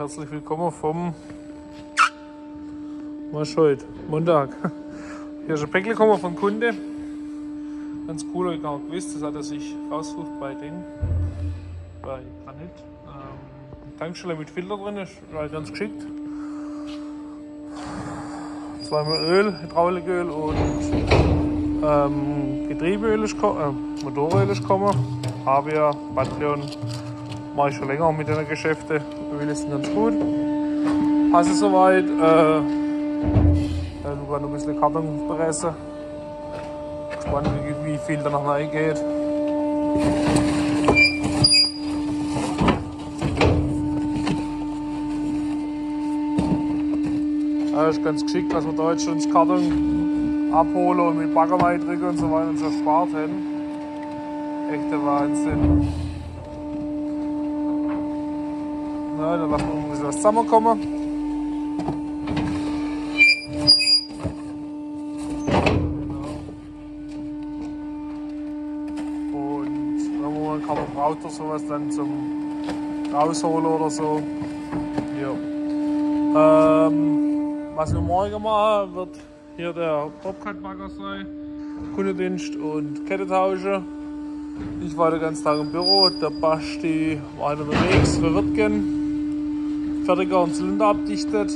herzlich willkommen vom was heute? Montag. Hier ist ein Päckchen gekommen von Kunde. Ganz cool, habe ich gar nicht gewusst. Das hat er sich rausgesucht bei Ding, bei Granit. Ähm, Tankstelle mit Filter drin, ist war ganz geschickt. Zweimal Öl, Hydrauliköl und ähm, Getriebeöl ist äh, Motoröl ist gekommen. Avia, Patreon, mache ich schon länger mit den Geschäften. Ist ganz gut. Passe soweit. Äh, dann noch ein bisschen Karton pressen. Gespannt, wie, wie viel da noch reingeht. Das ist ganz geschickt, dass wir da jetzt schon das Karton abholen und mit Bagger drücken und so weiter und so spart hätten. Echter Wahnsinn. Dann lassen wir ein bisschen was zusammenkommen. Braucht oder sowas dann zum rausholen oder so. Ja. Ähm, was wir morgen machen, wird hier der Bobcat-Bagger sein. Kundendienst und Kette tauschen. Ich war den ganzen Tag im Büro, der Basti war unterwegs für Wirtgen. Fertiger und Zylinder abdichtet.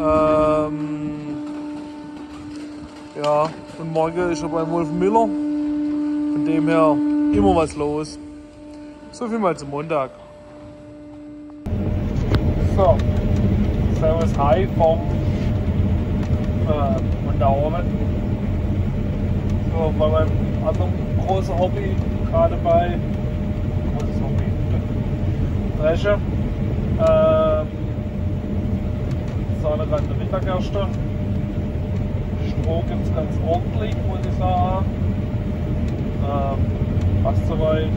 Ähm, ja, und morgen ist er beim Wolf Miller. Von dem her immer was los. So viel mal zum Montag. So, Servus Hi vom äh, Montagabend. So, bei meinem anderen großen Hobby, gerade bei großes Hobby, Dresche. Ähm, gerade der Mittagerste. Stroh gibt es ganz ordentlich, muss ich sagen. Ähm, passt soweit.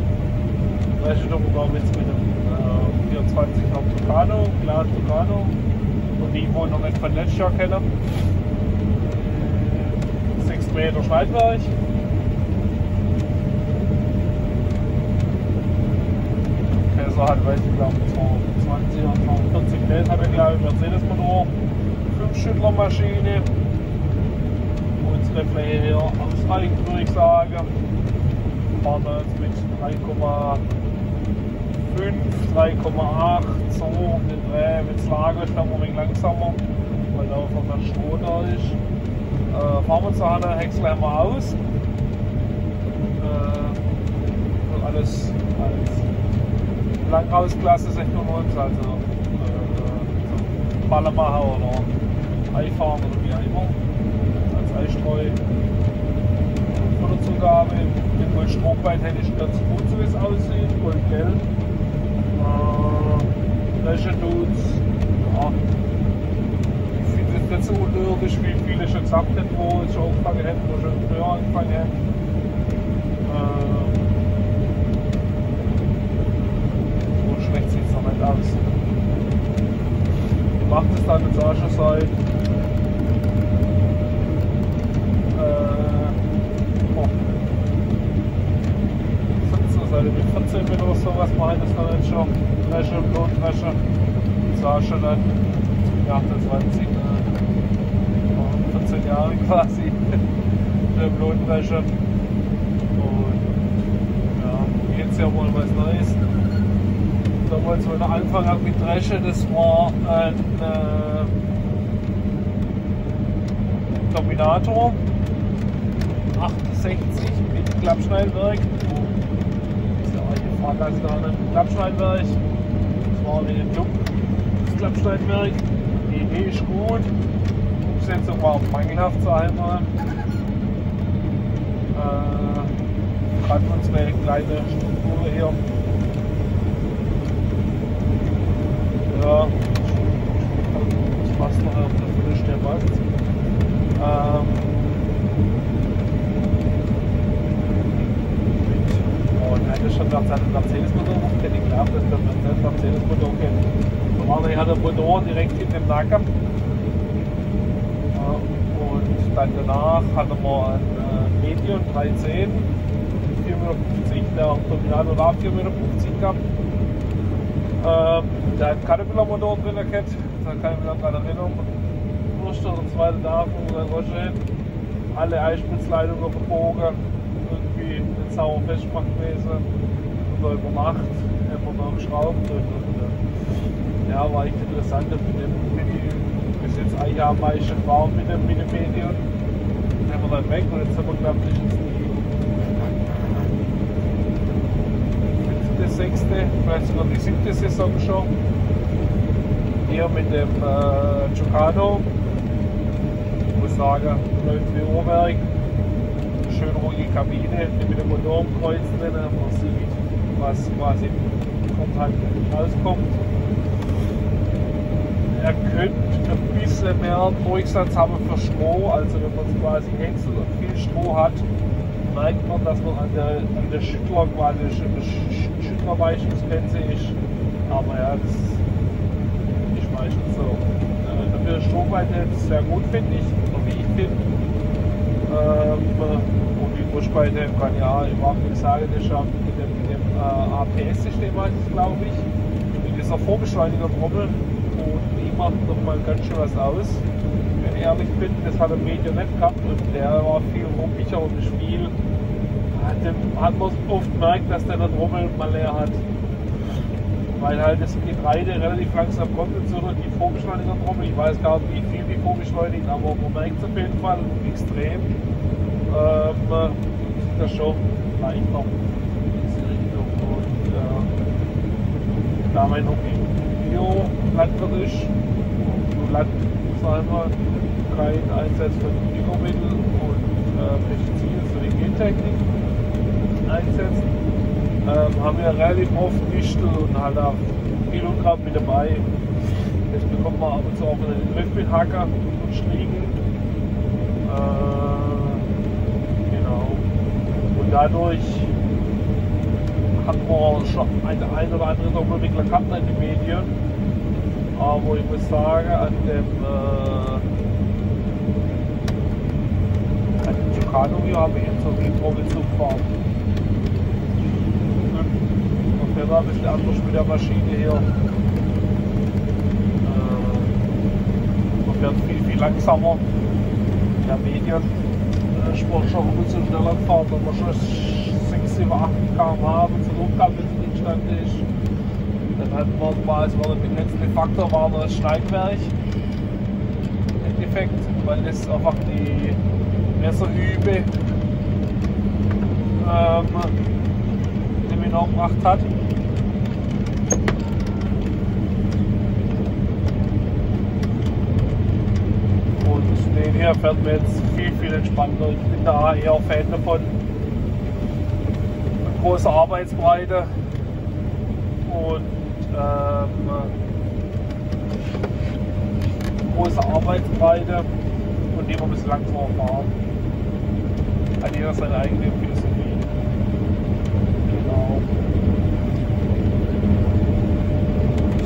Doch wir jetzt mit dem äh, 24 auf Tucano, Glas Tucano. Und die wohl noch nicht von letztes Jahr kennen. 6 Meter Schneidwerk. Käse hat, weiß ich glaube 220 und 240 Liter habe ich glaube ich Mercedes-Motor. 5-Schüttler-Maschine. Unsere Fläche hier ausreichend würde ich sagen. Fahren jetzt mit 3,5, 3,8 so um den Dreh. Mit das Lager ist dann ein wenig langsamer, weil da einfach der Stroh da ist. Äh, fahren wir zu Hanna, Häcksel wir aus. Äh, alles, alles Langhausklasse 605, also äh, Ballermacher oder Eifahren oder wie auch immer. Als Eistreu. Futterzugabe in Goldstromweit hätte ich ganz gut, so wie es aussieht. Goldgelb. Äh, tut's. Ja. Ich finde es nicht so unirdisch, wie viele schon gesagt haben, wo es schon angefangen hätten, wo schon früher angefangen hätten. Äh, es nicht aus. Ich mache das dann jetzt auch schon seit äh, 14, seit ich mit 14 bin oder sowas mache ich das dann jetzt schon. Dresche, Blutdresche. Das war schon dann 28, äh, 14 Jahre quasi der Blutdresche. Und ja, jetzt ja wohl was Neues damals, wo ich angefangen habe mit Dresche, das war ein äh, Dominator 68 mit Klappschneidwerk. Das ja alte Fahrgast da, ein Klappschneidwerk. Das war ein Club, das Klappschneidwerk. Die Idee ist gut. Die Umsetzung war auch mangelhaft, sag ich mal. Äh, Gerade unsere kleine Struktur hier Ja, das passt noch auf der Viertelstelle passt. Ähm, und er ist schon nach seinem Mercedes-Motor kenne ich glaube, dass der Mercedes-Motor kennt. Normalerweise hat er Motor direkt in dem Nacken. und dann danach hatten wir ein Medium 310 450 der Dominator da 450 gehabt Ähm, der hat Caterpillar-Motor drin gehabt, da kann ich mich noch daran erinnern. Erster oder zweite Tag, wo wir dann alle Einspritzleitungen verbogen, irgendwie nicht sauer festgemacht gewesen, oder übermacht, immer noch geschraubt und, und ja, war echt interessant. Mit dem bin bis jetzt Jahr am meisten gefahren mit dem, mit dem Medium. Dann haben wir dann weg und jetzt haben wir glaube ich die sechste, vielleicht sogar die siebte Saison schon. Hier mit dem äh, Giucano. Ich muss sagen, läuft wie Uhrwerk. Schön ruhige Kabine mit dem Motorenkreuz drin. Man sieht, was quasi vom Tank rauskommt. Er könnte ein bisschen mehr Durchsatz haben für Stroh, also wenn man quasi Häcksel und viel Stroh hat, merkt man, dass man an der, an der Schüttler quasi Schüttlerweichungsgrenze ist. Aber ja, das ist meistens so. Äh, dafür ist Stromweite sehr gut, finde ich, oder wie ich finde. Ähm, und die Brustweite kann ja überhaupt nicht sagen, das ist mit dem, mit dem äh, APS-System, glaube ich, mit dieser Vorbeschleuniger-Trommel. Und die macht doch mal ganz schön was aus wenn ich ehrlich bin, das hat der Medium nicht gehabt und der war viel rumpicher und viel hat man oft gemerkt, dass der dann Rummel mal leer hat. Weil halt das Getreide relativ langsam kommt und so die vorgeschleunigte Trommel. Ich weiß gar nicht, wie viel die vorgeschleunigt, aber man merkt es auf jeden Fall extrem. Ähm, sieht das schon leicht noch in diese Richtung. Und äh, da mein Hobby Bio-Landwirt und Land, sagen wir, kein Einsatz von Düngermittel und äh, für die Gentechnik einsetzt, ähm, haben wir relativ oft Distel und halt auch Kilogramm mit dabei. Das bekommt man ab und zu auch in den Griff mit Hacker und Striegen. Äh, genau. Und dadurch hat man schon eine, ein oder andere Doppelwickler gehabt in den Medien. Aber ich muss sagen, an dem äh, an dem Tucano hier habe ich jetzt so viel Trommel gefahren der war ein bisschen anders mit der Maschine hier. Man fährt viel, viel langsamer. Der Medien äh, ein bisschen schneller gefahren, wenn man schon 6, 7, 8 km/h mit so Druckabelzustand ist. Dann hat man quasi, war der begrenzte Faktor war das Schneidwerk. Im Endeffekt, weil das einfach die Messerhübe ähm, die mir noch gemacht hat. Hier fährt mir jetzt viel, viel entspannter. Ich bin da eher Fan davon. Eine große Arbeitsbreite und ähm, große Arbeitsbreite und immer ein bisschen langsamer fahren. Hat jeder seine eigene Philosophie. Genau.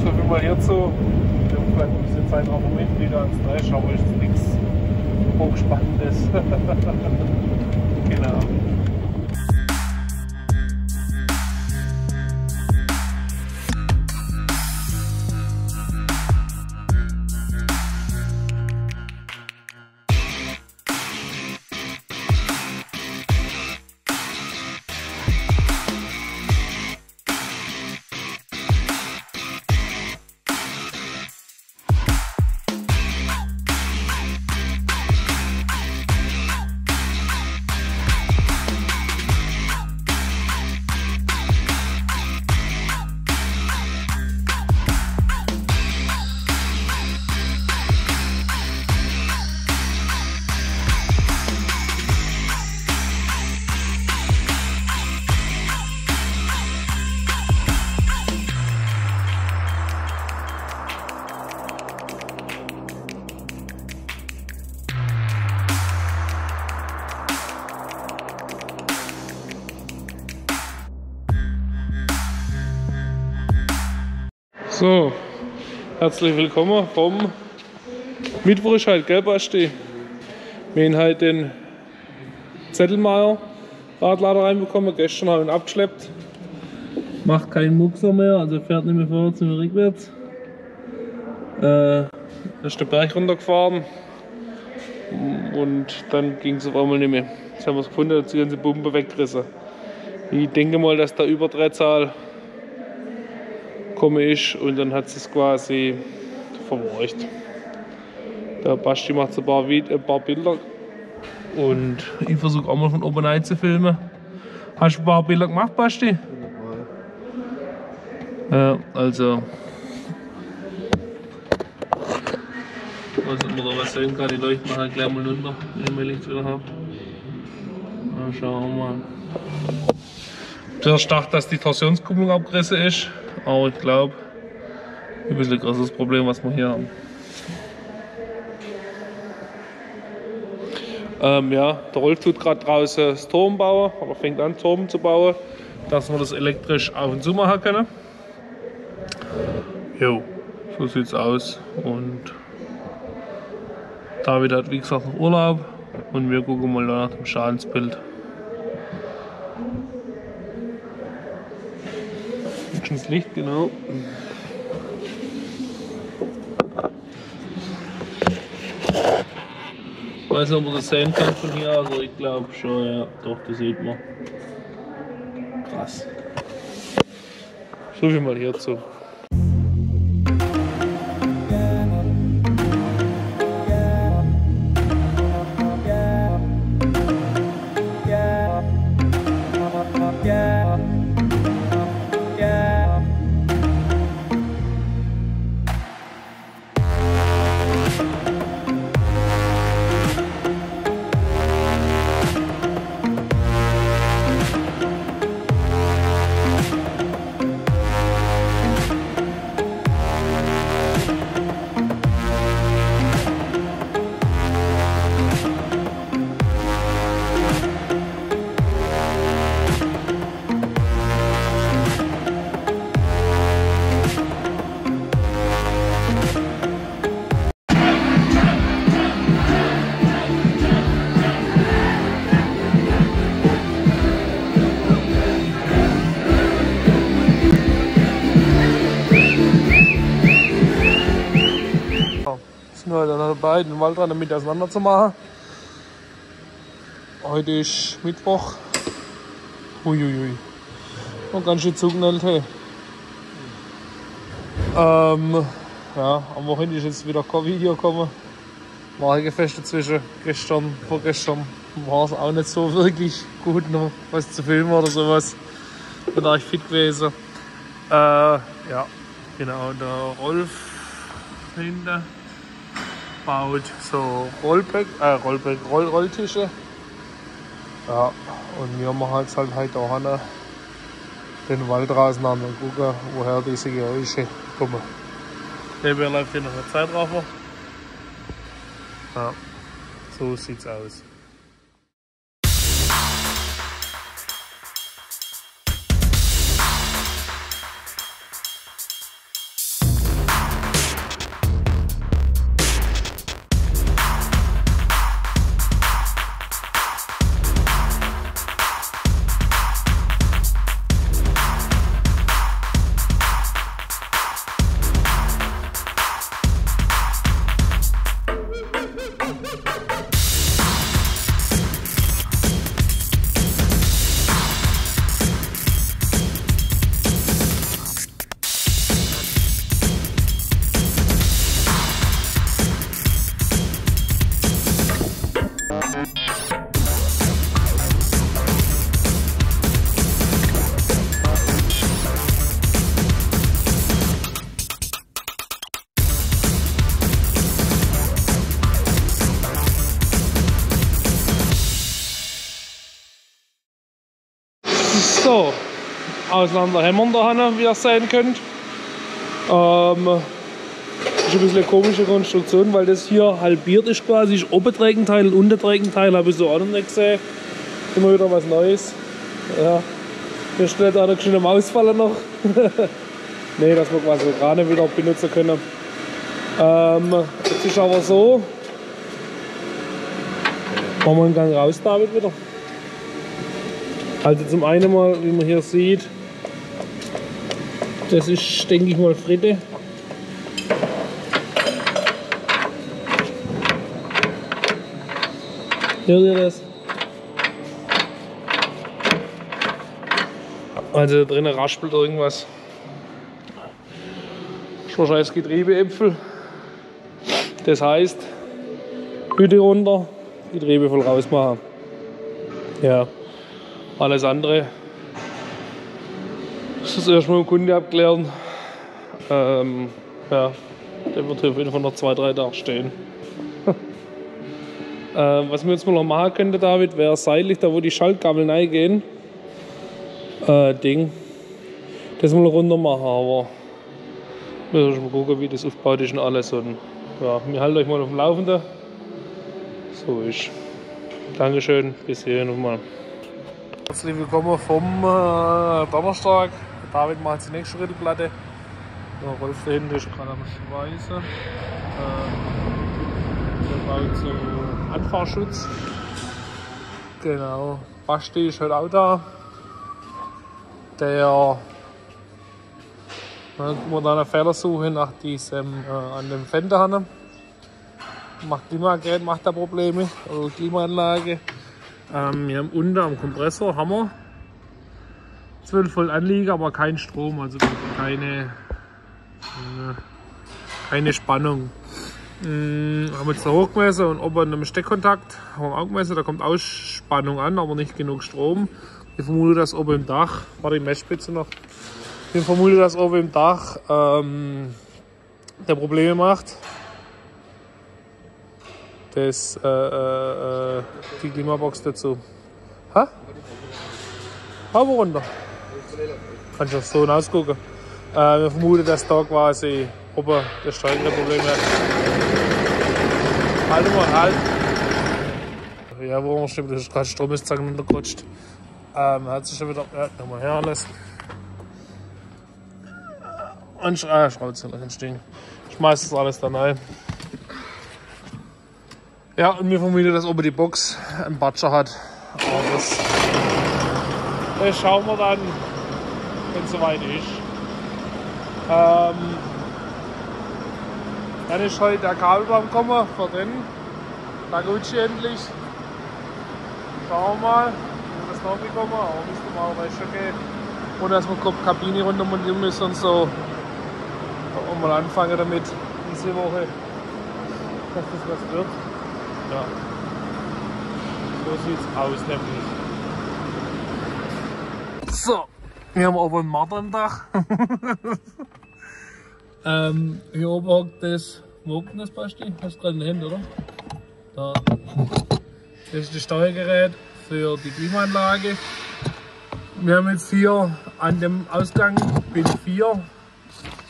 So viel mal hierzu. Vielleicht ein bisschen Zeit noch wieder ans Dresch, aber ist nichts Hochspannendes. genau. So, herzlich willkommen vom Mittwoch ist halt Gelbasti. Wir haben halt den Zettelmeier Radlader reinbekommen. Gestern haben wir ihn abgeschleppt. Macht keinen Muxer mehr, also fährt nicht mehr vorwärts, nicht mehr rückwärts. Äh, ist der Berg runtergefahren und dann ging es auf einmal nicht mehr. Jetzt haben wir es gefunden, hat die ganze Pumpe weggerissen. Ich denke mal, dass da Überdrehzahl gekommen ist und dann hat es quasi verweicht. Der Basti macht ein paar, ein paar Bilder und ich versuche auch mal von oben rein zu filmen. Hast du ein paar Bilder gemacht, Basti? Ja, also. Also, man da was sehen kann, die leuchten nachher gleich mal runter, wenn ich mein Licht wieder habe. Na, schauen wir mal. Zuerst dachte, dass die Torsionskupplung abgerissen ist, aber ich glaube, ein bisschen größeres Problem, was wir hier haben. Ähm, ja, der Rolf tut gerade draußen das Turm bauen, oder fängt an, Turm zu bauen, dass wir das elektrisch auf und zu machen können. Jo, so sieht's aus. Und David hat wie gesagt noch Urlaub und wir gucken mal nach dem Schadensbild. Ins Licht, genau. Ich weiß nicht, ob man das sehen kann von hier, also ich glaube schon, ja, doch, das sieht man. Krass. So viel mal hierzu. Den Waldrand damit auseinander zu machen. Heute ist Mittwoch. Uiuiui. Und ganz schön zugenäht. Hey. Ähm, ja, am Wochenende ist jetzt wieder kein Video gekommen. Markenfest dazwischen. Gestern, vorgestern war es auch nicht so wirklich gut, noch was zu filmen oder sowas. Bin echt fit gewesen. Äh, ja, genau, der Rolf hinten baut so Rollback, äh, Rollback, Roll Rolltische. Ja, und wir machen jetzt halt heute auch an den Wald draußen an und gucken, woher diese Geräusche kommen. Nebenher läuft hier noch ein Zeitraffer. Ja, so sieht's aus. Auseinander hämmern da hinten, wie ihr sehen könnt. Ähm, ist ein bisschen eine komische Konstruktion, weil das hier halbiert ist quasi. Ist oben Trägenteil und unten Trägenteil habe ich so auch noch nicht gesehen. Immer wieder was Neues. Ja. Hier steht auch noch eine Mausfalle noch. ne, dass wir quasi Krane wieder benutzen können. Ähm, jetzt ist aber so. Machen wir einen Gang raus, David, wieder. Also zum einen mal, wie man hier sieht, Das ist, denke ich mal, Fritte. Hört ihr das? Also drinnen raspelt irgendwas. Schon scheiß Getriebeäpfel. Das heißt, Hütte runter, Getriebe voll rausmachen. Ja, alles andere. Das ist erstmal im Kunde abklären. Ähm, ja, der wird hier auf jeden Fall noch zwei, drei Tage stehen. äh, was wir jetzt mal noch machen könnte, David, wäre seitlich, da wo die Schaltgabeln reingehen, äh, Ding, das mal runter machen, aber wir müssen mal gucken, wie das aufgebaut ist und alles. Und ja, wir halten euch mal auf dem Laufenden. So ist. Dankeschön, bis hierhin nochmal. Herzlich willkommen vom äh, Donnerstag. David macht die nächste Rittelplatte. Der Rolf da hinten ist gerade am Schweißen. Ähm, der baut so Anfahrschutz. Genau. Basti ist heute auch da. Der moderne Fehlersuche nach diesem äh, an dem Fender haben. Macht Klimagerät macht da Probleme, oder Klimaanlage. Ähm, wir haben unten am Kompressor haben wir 12 Volt Anlieger, aber kein Strom, also keine, äh, keine Spannung. Ähm, haben jetzt da hochgemessen und oben einem Steckkontakt haben wir auch gemessen, da kommt Ausspannung an, aber nicht genug Strom. Ich vermute, dass oben im Dach, war die Messspitze noch, ich vermute, dass oben im Dach ähm, der Probleme macht. Das, äh, äh, die Klimabox dazu. Ha? Aber runter. Kannst du so ausgucken. Äh, wir vermuten, dass da quasi oben das Steuerproblem hat. Halt mal, halt. Ja, warum stimmt, das ist gerade Strom ist runtergerutscht. Ähm, hat sich schon wieder. Ja, nochmal her alles. Und ah, Schraubenzieher entstehen. Schmeiß das alles da rein. Ja, und mir vermutet, dass oben die Box einen Batscher hat. Aber das, das schauen wir dann, wenn es soweit ist. Ähm, dann ist heute der Kabelbaum gekommen, für den. Da Gucci endlich. Schauen wir mal, wie wir das noch bekommen. Aber müsste mal auch schon gehen. Und dass wir die Kabine runter montieren müssen und so. Und mal anfangen damit diese Woche, dass das was wird. Ja. So sieht's aus nämlich. So, wir haben aber ein Marder am Dach. ähm, hier oben hockt das, wo hockt das Basti? Hast du gerade in der Hand, oder? Da. Das ist das Steuergerät für die Klimaanlage. Wir haben jetzt hier an dem Ausgang Pin 4.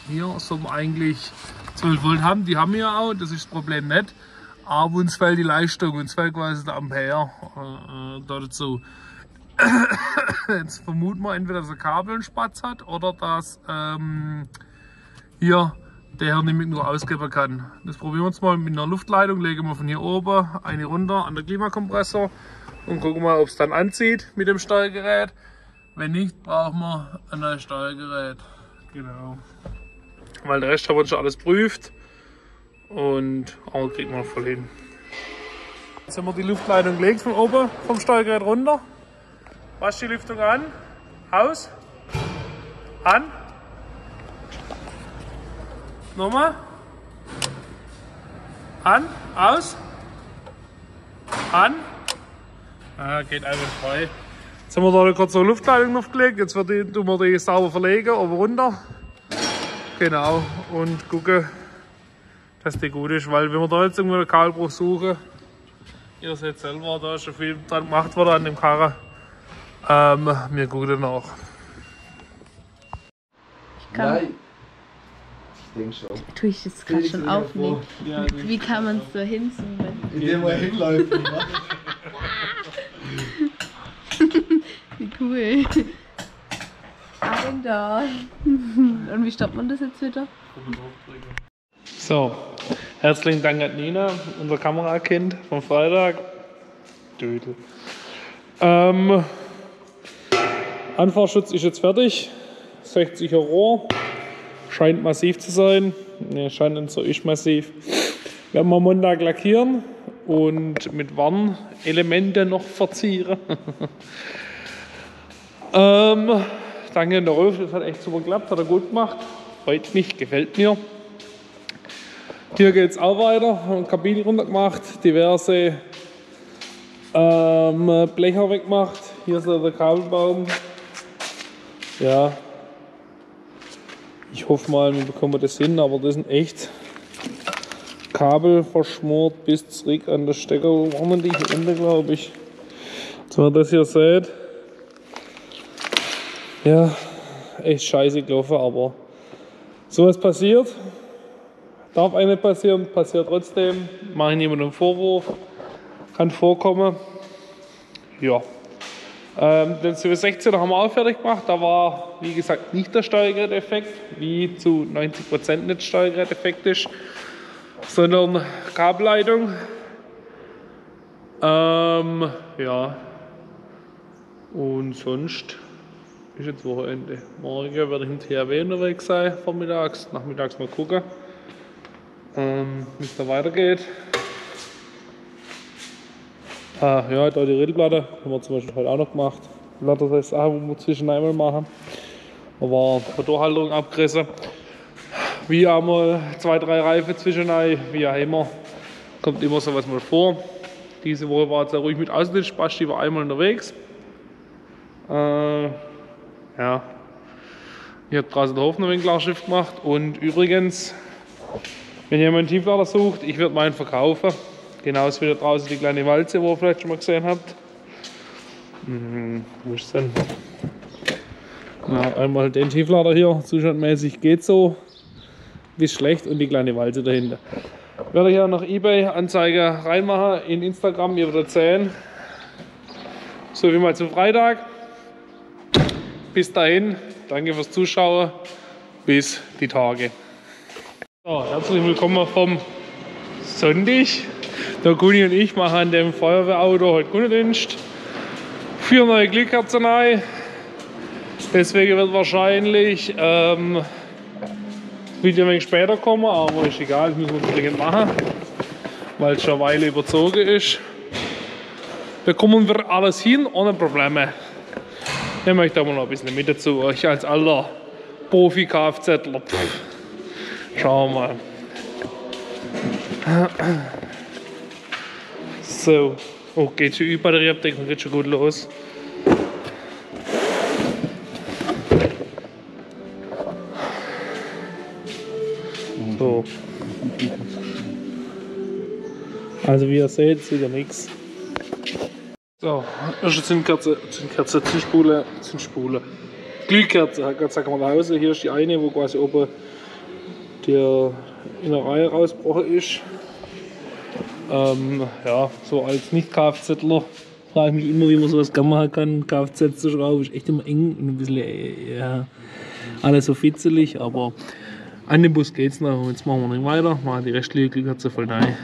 Hier soll man eigentlich 12 Volt haben, die haben wir auch, das ist das Problem nicht. Aber uns fällt die Leistung, uns fällt quasi der Ampere äh, dazu. Jetzt vermuten wir entweder, dass er Kabel einen Spatz hat oder dass ähm, hier der nämlich nur ausgeben kann. Das probieren wir uns mal mit einer Luftleitung. Legen wir von hier oben eine runter an den Klimakompressor und gucken mal, ob es dann anzieht mit dem Steuergerät. Wenn nicht, brauchen wir ein neues Steuergerät. Genau. Weil der Rest haben wir schon alles prüft. Und auch kriegt man voll hin. Jetzt haben wir die Luftleitung gelegt von oben vom Steuergerät runter. Was die Lüftung an? Aus? An? Nochmal? An? Aus? An? Ah, geht einfach frei. Jetzt haben wir da eine Luftleitung aufgelegt. Jetzt wird die, tun wir die sauber verlegen, oben runter. Genau. Und gucken, dass die gut ist. Weil wenn wir da jetzt irgendwo einen Kahlbruch suchen, ihr seht selber, da ist schon viel dran gemacht worden an dem Karren. Ähm, wir gucken nach. Kann, Nein. Ich denke schon. tue ich das gerade schon aufnehmen. Ja, Wie kann man es so hinzoomen? Indem wir hinläuft. Wie cool. Ein da. Und wie stoppt man das jetzt wieder? So, herzlichen Dank an Nina, unser Kamerakind vom Freitag. Dödel. Ähm, Anfahrschutz ist jetzt fertig. 60er Rohr. Scheint massiv zu sein. Ne, scheint nicht so ist massiv. Werden wir Montag lackieren und mit Warnelemente noch verzieren. ähm, danke an der Rolf, das hat echt super geklappt, hat er gut gemacht. Freut mich, gefällt mir. Hier geht es auch weiter, haben Kabine runter gemacht, diverse ähm, Blecher weggemacht. Hier ist der Kabelbaum. Ja, ich hoffe mal, wir bekommen das hin, aber das sind echt Kabel verschmort bis zurück an der Stecker ordentliche Ende, glaube ich. So, wenn ihr das hier seht. Ja, echt scheiße gelaufen, aber sowas passiert. Darf eine passieren, passiert trotzdem. Mache ich niemandem Vorwurf. Kann vorkommen. Ja. Ähm, den CV16 haben wir auch fertig gemacht. Da war, wie gesagt, nicht der Steuergeräteffekt, wie zu 90% nicht Steuergeräteffekt ist, sondern Kabelleitung. Ähm, ja. Und sonst ist jetzt Wochenende. Morgen werde ich im THW unterwegs sein, vormittags. Nachmittags mal gucken ähm, wie es da weitergeht. Ah, ja, da die Rittelplatte haben wir zum Beispiel heute auch noch gemacht. Das heißt auch, wo wir zwischen einmal machen. War Motorhalterung abgerissen. Wie einmal zwei, drei Reifen zwischen wie auch immer. Kommt immer so was mal vor. Diese Woche war es sehr ruhig mit Außendienst. Basti war einmal unterwegs. Äh, ja. Ich habe draußen der Hof noch ein Klarschiff gemacht. Und übrigens, wenn jemand einen Tieflader sucht, ich werde meinen verkaufen. Genauso wie da draußen die kleine Walze, wo ihr vielleicht schon mal gesehen habt. Hm, wo ist denn? Ja, einmal den Tieflader hier, zustandmäßig geht so, bis schlecht und die kleine Walze dahinter. Ich werde hier noch Ebay-Anzeige reinmachen in Instagram, ihr werdet sehen. So wie mal zum Freitag. Bis dahin, danke fürs Zuschauen, bis die Tage. So, herzlich willkommen vom Sonntag. Der Guni und ich machen an dem Feuerwehrauto heute Kundendienst. Vier neue Glückkerzen rein. Deswegen wird wahrscheinlich ähm, Video ein wenig später kommen, aber ist egal, das müssen wir dringend machen, weil es schon eine Weile überzogen ist. Bekommen wir alles hin ohne Probleme. Ich möchte aber noch ein bisschen mit dazu, euch als aller Profi-Kfzler. Schauen wir mal. So, oh, geht schon über die Abdeckung, geht schon gut los. So. Also wie ihr seht, sieht ihr nichts. So, erste Zündkerze, Zündkerze, Zündspule, Zündspule. Glühkerze, Gott Dank mal Hause. Hier ist die eine, wo quasi oben der Innerei rausgebrochen ist. Ähm, ja, so als Nicht-Kfzler frage ich mich immer, wie man sowas machen kann. Kfz zu schrauben ist echt immer eng und ein bisschen, äh, ja, alles so fitzelig, aber an dem Bus geht's noch. Jetzt machen wir noch weiter, machen die restliche Klickerze voll rein.